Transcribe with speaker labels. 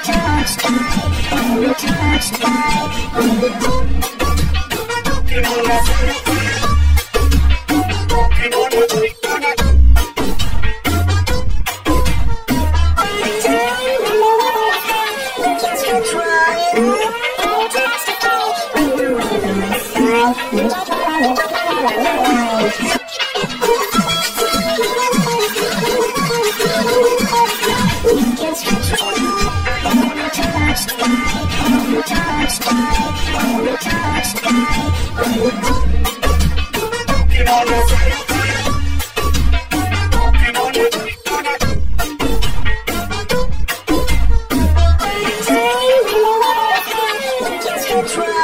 Speaker 1: touched by, only touch by, only Get on the and try.